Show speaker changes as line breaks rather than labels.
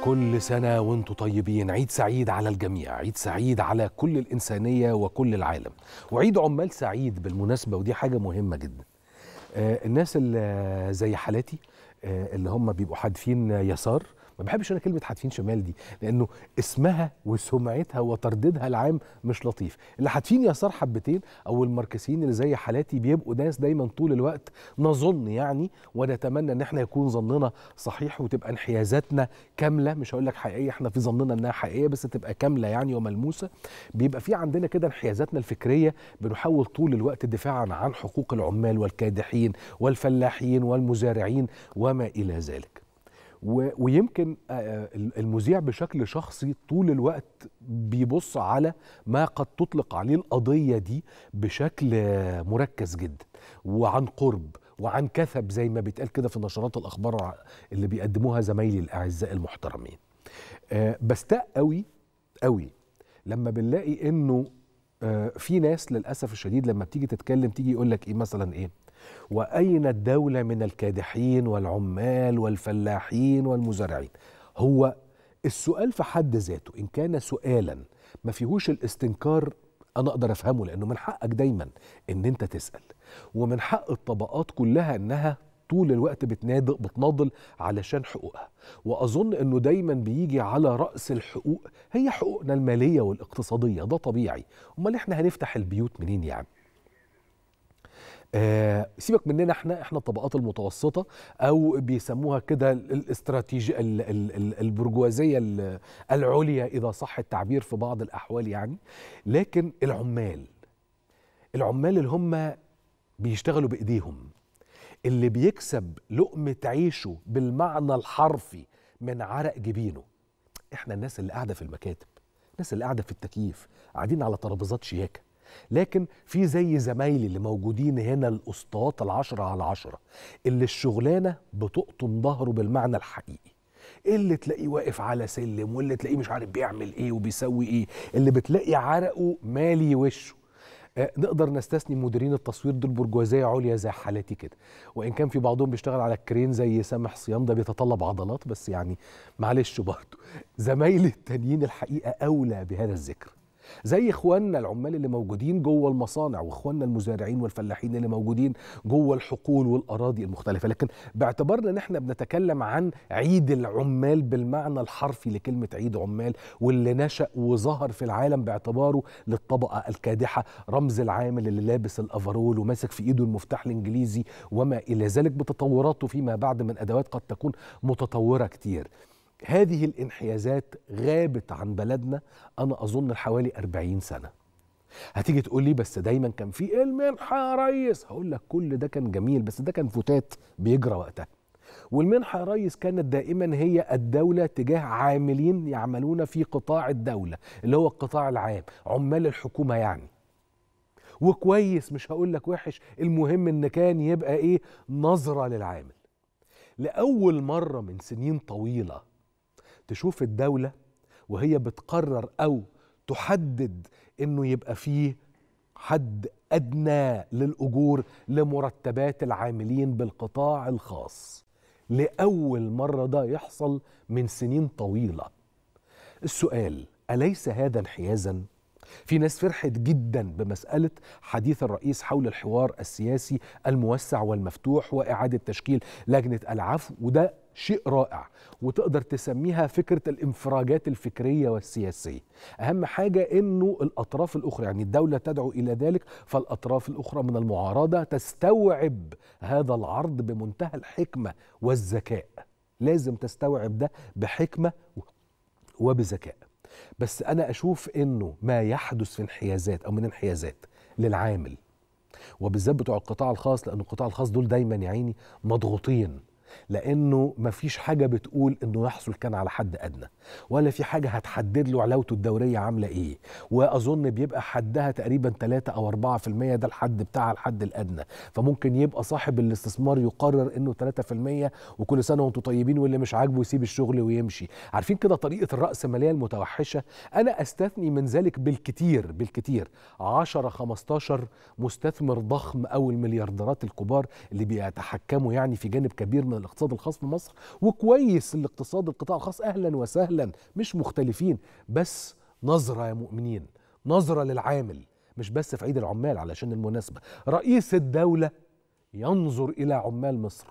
كل سنة وأنتم طيبين. عيد سعيد على الجميع. عيد سعيد على كل الإنسانية وكل العالم. وعيد عمال سعيد بالمناسبة ودي حاجة مهمة جدا. آه الناس اللي زي حالاتي آه اللي هم بيبقوا حادفين يسار ما بحبش أنا كلمة حادفين شمال دي لأنه اسمها وسمعتها وترديدها العام مش لطيف. اللي حادفين يسار حبتين أو الماركسيين اللي زي حالاتي بيبقوا ناس دايما طول الوقت نظن يعني ونتمنى إن إحنا يكون ظننا صحيح وتبقى انحيازاتنا كاملة. مش هقول لك حقيقية إحنا في ظننا إنها حقيقية بس تبقى كاملة يعني وملموسة. بيبقى في عندنا كده انحيازاتنا الفكرية بنحاول طول الوقت دفاعا عن حقوق العمال والكادحين والفلاحين والمزارعين وما إلى ذلك. ويمكن المذيع بشكل شخصي طول الوقت بيبص على ما قد تطلق عليه القضية دي بشكل مركز جدا وعن قرب وعن كثب زي ما بيتقال كده في نشرات الأخبار اللي بيقدموها زمايلي الأعزاء المحترمين. بستاء قوي قوي لما بنلاقي إنه في ناس للأسف الشديد لما بتيجي تتكلم تيجي يقول لك إيه مثلا إيه؟ وأين الدولة من الكادحين والعمال والفلاحين والمزارعين؟ هو السؤال في حد ذاته إن كان سؤالا ما فيهوش الاستنكار أنا أقدر أفهمه لأنه من حقك دايما إن أنت تسأل. ومن حق الطبقات كلها إنها طول الوقت بتنادق بتناضل علشان حقوقها. وأظن إنه دايما بيجي على رأس الحقوق هي حقوقنا المالية والاقتصادية ده طبيعي. أمال إحنا هنفتح البيوت منين يعني آه سيبك مننا إحنا إحنا الطبقات المتوسطة أو بيسموها كده الاستراتيجيه البرجوازية العليا اذا صح التعبير في بعض الاحوال يعني. لكن العمال العمال اللي هم بيشتغلوا بإيديهم اللي بيكسب لقمة عيشه بالمعنى الحرفي من عرق جبينه إحنا الناس اللي قاعدة في المكاتب الناس اللي قاعدة في التكييف قاعدين على ترابيزات شياكة. لكن في زي زمايلي اللي موجودين هنا الأسطوات العشرة على عشرة اللي الشغلانة بتقطم ظهره بالمعنى الحقيقي. اللي تلاقيه واقف على سلم واللي تلاقيه مش عارف بيعمل إيه وبيسوي إيه اللي بتلاقي عرقه مالي وشه. آه نقدر نستثني مديرين التصوير دول برجوازية عليا زي حالاتي كده. وإن كان في بعضهم بيشتغل على الكرين زي سامح صيام ده بيتطلب عضلات بس يعني معلش برضه. زمايلي التانيين الحقيقة أولى بهذا الذكر. زي إخواننا العمال اللي موجودين جوه المصانع وإخواننا المزارعين والفلاحين اللي موجودين جوه الحقول والأراضي المختلفة. لكن باعتبارنا إن إحنا بنتكلم عن عيد العمال بالمعنى الحرفي لكلمة عيد عمال واللي نشأ وظهر في العالم باعتباره للطبقة الكادحة رمز العامل اللي لابس الأفرول وماسك في إيده المفتاح الإنجليزي وما إلى ذلك بتطوراته فيما بعد من أدوات قد تكون متطورة كتير. هذه الانحيازات غابت عن بلدنا أنا أظن حوالي أربعين سنة. هتيجي تقول لي بس دايما كان في المنحة يا ريس؟ هقول لك كل ده كان جميل بس ده كان فتات بيجرى وقتها. والمنحة يا ريس كانت دائما هي الدولة تجاه عاملين يعملون في قطاع الدولة اللي هو القطاع العام عمال الحكومة يعني. وكويس مش هقول لك وحش المهم إن كان يبقى إيه؟ نظرة للعامل. لأول مرة من سنين طويلة تشوف الدولة وهي بتقرر أو تحدد إنه يبقى فيه حد أدنى للأجور لمرتبات العاملين بالقطاع الخاص. لأول مرة ده يحصل من سنين طويلة. السؤال أليس هذا انحيازا؟ في ناس فرحت جدا بمسألة حديث الرئيس حول الحوار السياسي الموسع والمفتوح وإعادة تشكيل لجنة العفو وده شيء رائع وتقدر تسميها فكرة الانفراجات الفكرية والسياسية. أهم حاجة أنه الأطراف الأخرى يعني الدولة تدعو إلى ذلك فالأطراف الأخرى من المعارضة تستوعب هذا العرض بمنتهى الحكمة والذكاء. لازم تستوعب ده بحكمة وبذكاء. بس أنا أشوف أنه ما يحدث في انحيازات أو من انحيازات للعامل وبالذات بتوع القطاع الخاص لأن القطاع الخاص دول دايما يا عيني مضغوطين. لأنه مفيش حاجة بتقول انه يحصل كان على حد ادنى ولا في حاجة هتحدد له علاوته الدوريه عامله إيه. واظن بيبقى حدها تقريبا 3 أو 4% ده الحد بتاع الحد الأدنى. فممكن يبقى صاحب الاستثمار يقرر إنه 3% وكل سنة وأنتم طيبين واللي مش عاجبه يسيب الشغل ويمشي. عارفين كده طريقة الراسماليه المتوحشة؟ أنا أستثني من ذلك بالكتير بالكتير. 10 15 مستثمر ضخم أو المليارديرات الكبار اللي بيتحكموا يعني في جانب كبير من الاقتصاد الخاص في مصر وكويس الاقتصاد القطاع الخاص أهلا وسهلا مش مختلفين بس نظرة يا مؤمنين نظرة للعامل مش بس في عيد العمال علشان المناسبة. رئيس الدولة ينظر إلى عمال مصر.